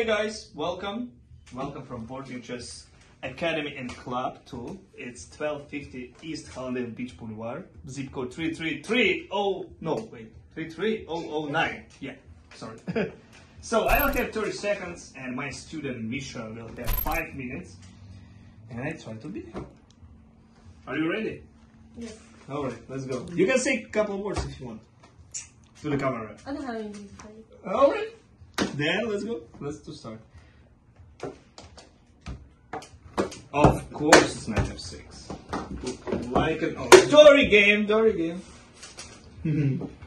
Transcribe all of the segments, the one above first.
Hey guys, welcome. Welcome from Bortnyk Chess Academy and Club too. It's 1250 East Hallandale Beach Boulevard. Zip code 333. Oh, no, wait. 33009. Yeah, sorry. so I don't have 30 seconds and my student Misha will have 5 minutes. And I try to beat him. Are you ready? Yes. Alright, let's go. You can say a couple of words if you want. To the camera. I don't have any fight. Alright. Then let's go. Let's to start. Of course it's knight f6. Like an story game, story game.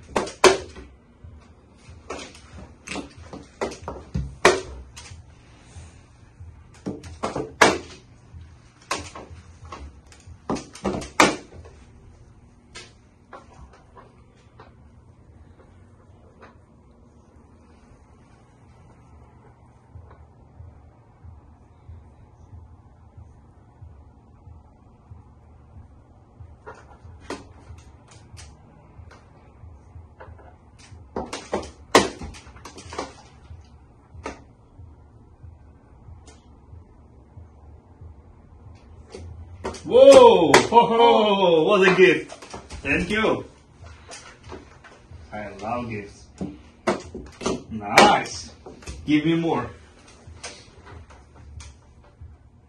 Whoa! Ho, oh. ho, what a gift! Thank you. I love gifts. Nice. Give me more.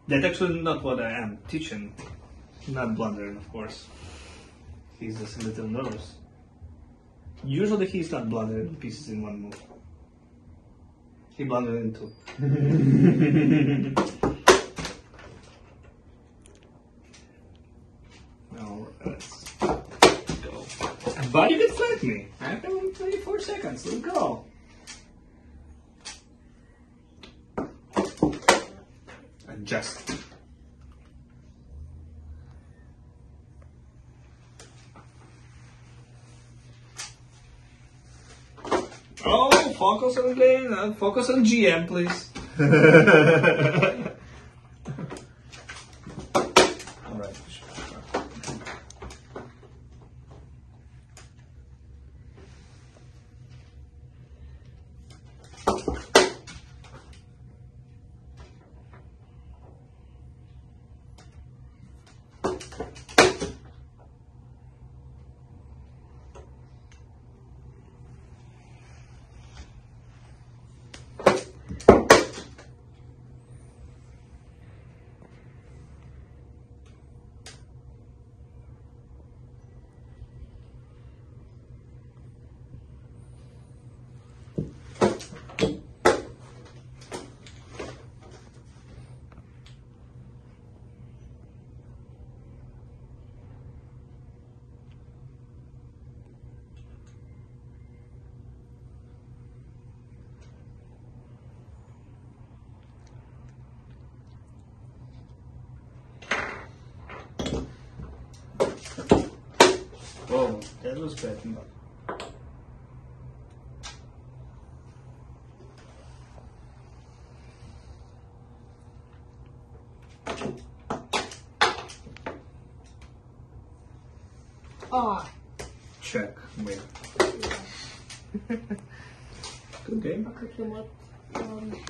That's actually not what I am teaching. Not blundering, of course. He's just a little nervous. Usually he's not blundering pieces in one move. He blundered in two. Now let's go. But you can flank me. I have only 24 seconds. Let's go. Adjust. Oh, focus on game. uh, Focus on GM, please. Oh, that was bad. Oh. Check. Wait. Good game. I'll cook them up. Um,